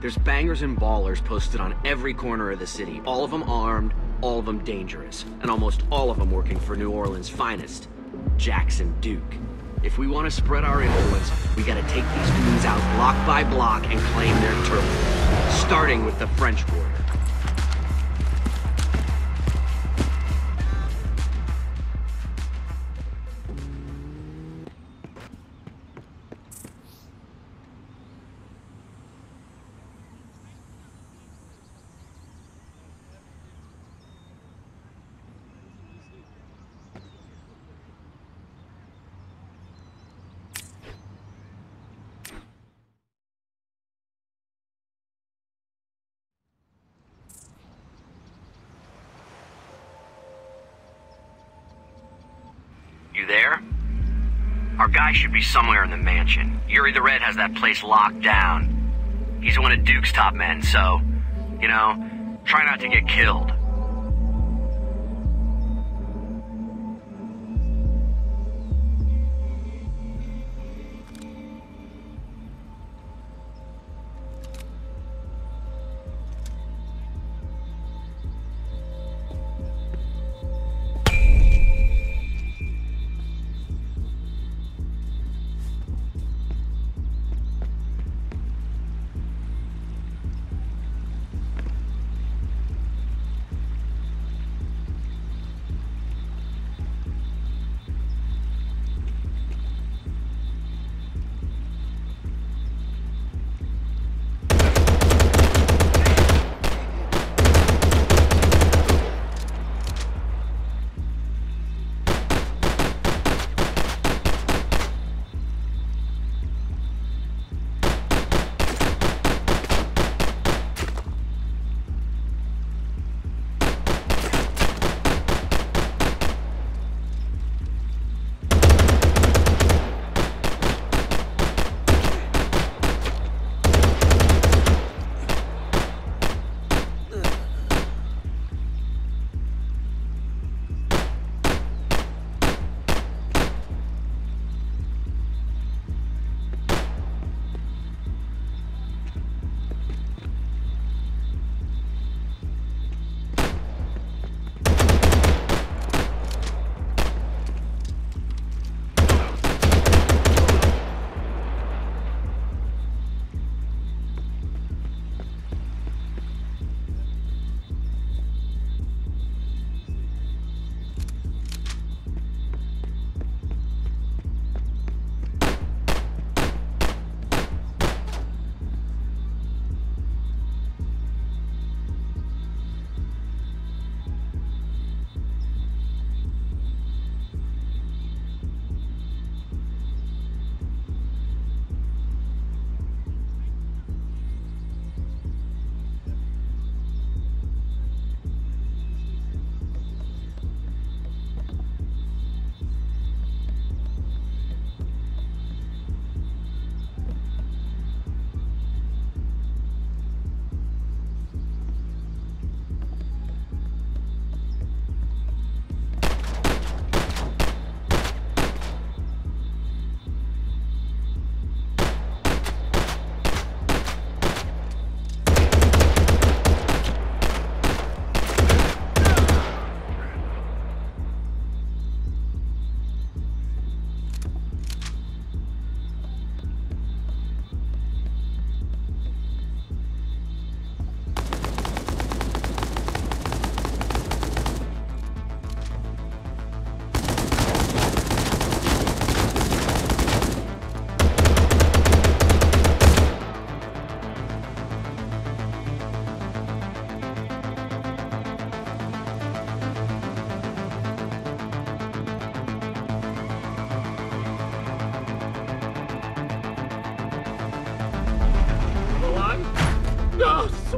There's bangers and ballers posted on every corner of the city. All of them armed, all of them dangerous, and almost all of them working for New Orleans' finest, Jackson Duke. If we want to spread our influence, we gotta take these goons out block by block and claim their turf. Starting with the French Quarter. Our guy should be somewhere in the mansion. Yuri the Red has that place locked down. He's one of Duke's top men, so, you know, try not to get killed.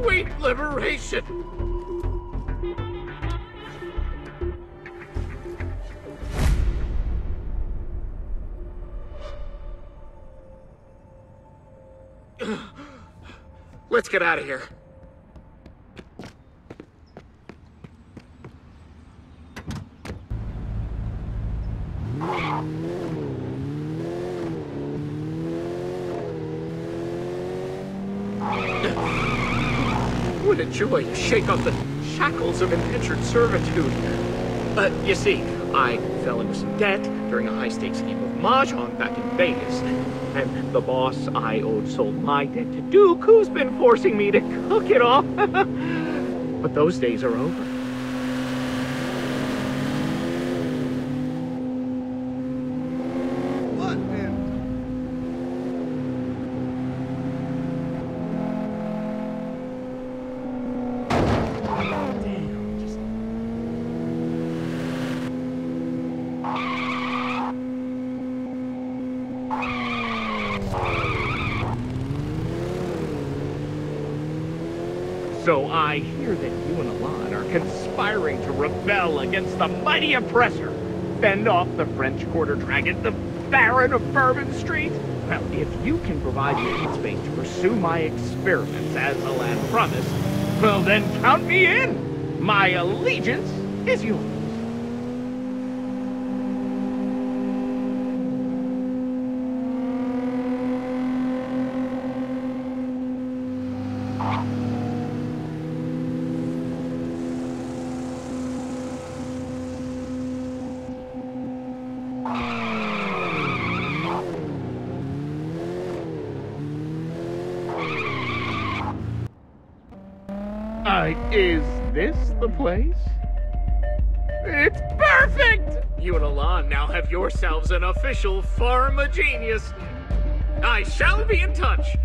Sweet liberation! Let's get out of here. a joy to shake off the shackles of indentured servitude. Uh, you see, I fell into some debt during a high-stakes game of Mahjong back in Vegas. And the boss I owed sold my debt to Duke, who's been forcing me to cook it off. but those days are over. So I hear that you and Alon are conspiring to rebel against the mighty oppressor, fend off the French Quarter Dragon, the Baron of Bourbon Street. Well, if you can provide me with space to pursue my experiments as Alan promised, well then count me in. My allegiance is yours. Uh, is this the place? It's perfect! You and Alon now have yourselves an official Pharma Genius. I shall be in touch.